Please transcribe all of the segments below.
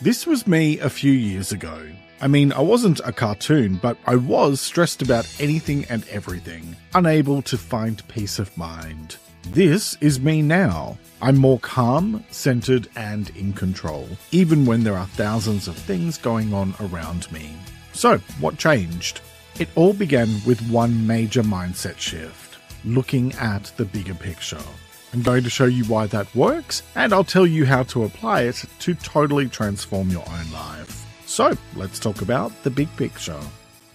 This was me a few years ago. I mean, I wasn't a cartoon, but I was stressed about anything and everything, unable to find peace of mind. This is me now. I'm more calm, centered, and in control, even when there are thousands of things going on around me. So, what changed? It all began with one major mindset shift looking at the bigger picture. I'm going to show you why that works, and I'll tell you how to apply it to totally transform your own life. So, let's talk about the big picture.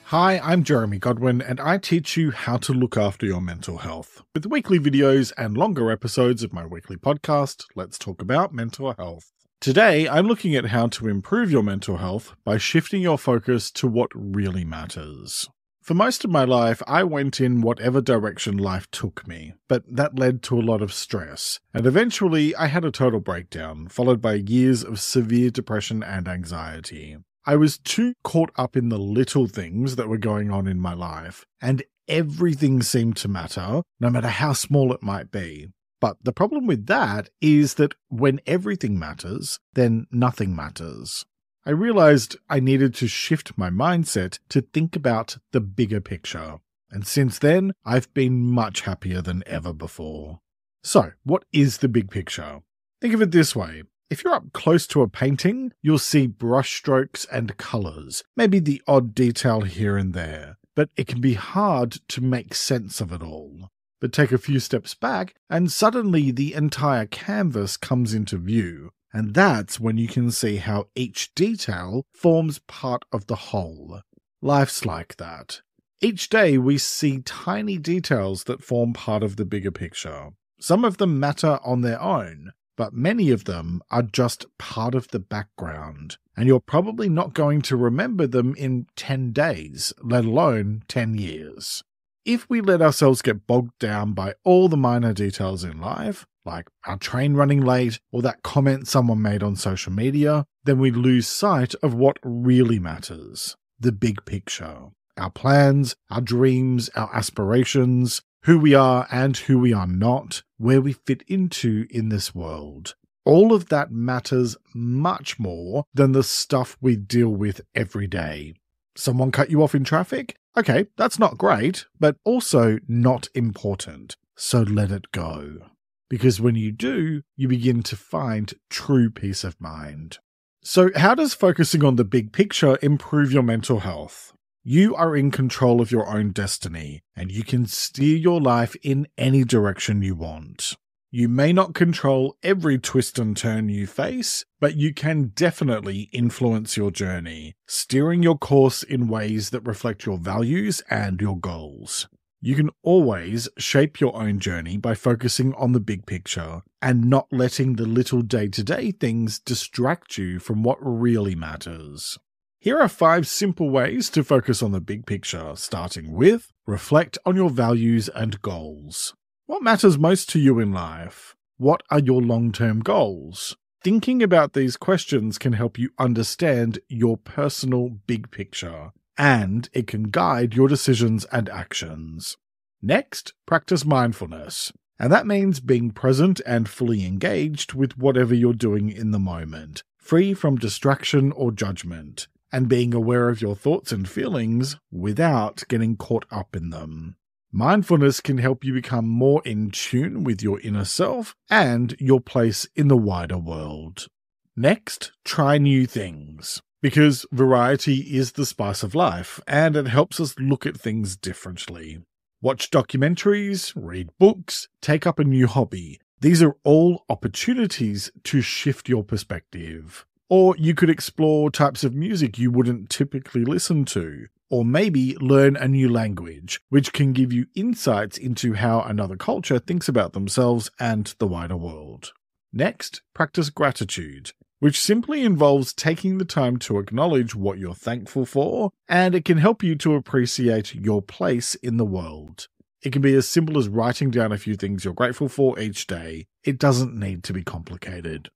Hi, I'm Jeremy Godwin, and I teach you how to look after your mental health. With weekly videos and longer episodes of my weekly podcast, Let's Talk About Mental Health. Today, I'm looking at how to improve your mental health by shifting your focus to what really matters. For most of my life, I went in whatever direction life took me, but that led to a lot of stress, and eventually I had a total breakdown, followed by years of severe depression and anxiety. I was too caught up in the little things that were going on in my life, and everything seemed to matter, no matter how small it might be. But the problem with that is that when everything matters, then nothing matters. I realized I needed to shift my mindset to think about the bigger picture. And since then, I've been much happier than ever before. So, what is the big picture? Think of it this way. If you're up close to a painting, you'll see brushstrokes and colours, maybe the odd detail here and there, but it can be hard to make sense of it all. But take a few steps back, and suddenly the entire canvas comes into view, and that's when you can see how each detail forms part of the whole. Life's like that. Each day we see tiny details that form part of the bigger picture. Some of them matter on their own, but many of them are just part of the background, and you're probably not going to remember them in 10 days, let alone 10 years. If we let ourselves get bogged down by all the minor details in life, like our train running late or that comment someone made on social media, then we lose sight of what really matters the big picture. Our plans, our dreams, our aspirations, who we are and who we are not, where we fit into in this world. All of that matters much more than the stuff we deal with every day. Someone cut you off in traffic? Okay, that's not great, but also not important. So let it go because when you do, you begin to find true peace of mind. So, how does focusing on the big picture improve your mental health? You are in control of your own destiny, and you can steer your life in any direction you want. You may not control every twist and turn you face, but you can definitely influence your journey, steering your course in ways that reflect your values and your goals. You can always shape your own journey by focusing on the big picture and not letting the little day to day things distract you from what really matters. Here are five simple ways to focus on the big picture, starting with reflect on your values and goals. What matters most to you in life? What are your long term goals? Thinking about these questions can help you understand your personal big picture and it can guide your decisions and actions. Next, practice mindfulness. And that means being present and fully engaged with whatever you're doing in the moment, free from distraction or judgment, and being aware of your thoughts and feelings without getting caught up in them. Mindfulness can help you become more in tune with your inner self and your place in the wider world. Next, try new things because variety is the spice of life and it helps us look at things differently. Watch documentaries, read books, take up a new hobby. These are all opportunities to shift your perspective. Or you could explore types of music you wouldn't typically listen to. Or maybe learn a new language, which can give you insights into how another culture thinks about themselves and the wider world. Next, practice gratitude which simply involves taking the time to acknowledge what you're thankful for, and it can help you to appreciate your place in the world. It can be as simple as writing down a few things you're grateful for each day. It doesn't need to be complicated.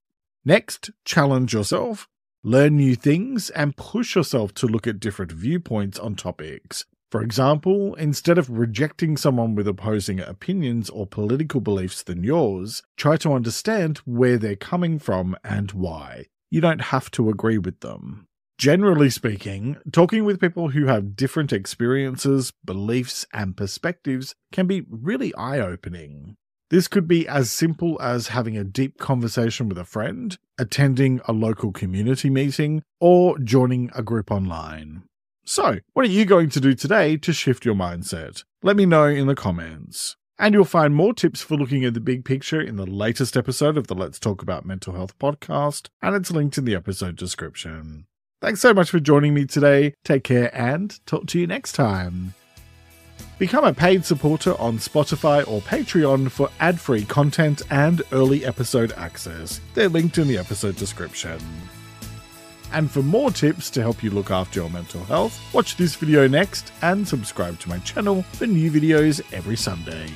Next, challenge yourself, learn new things, and push yourself to look at different viewpoints on topics. For example, instead of rejecting someone with opposing opinions or political beliefs than yours, try to understand where they're coming from and why. you don't have to agree with them. Generally speaking, talking with people who have different experiences, beliefs, and perspectives can be really eye opening. This could be as simple as having a deep conversation with a friend, attending a local community meeting, or joining a group online. So, what are you going to do today to shift your mindset? Let me know in the comments. And you'll find more tips for looking at the big picture in the latest episode of the Let's Talk About Mental Health podcast, and it's linked in the episode description. Thanks so much for joining me today. Take care and talk to you next time. Become a paid supporter on Spotify or Patreon for ad free content and early episode access. They're linked in the episode description. And for more tips to help you look after your mental health, watch this video next and subscribe to my channel for new videos every Sunday.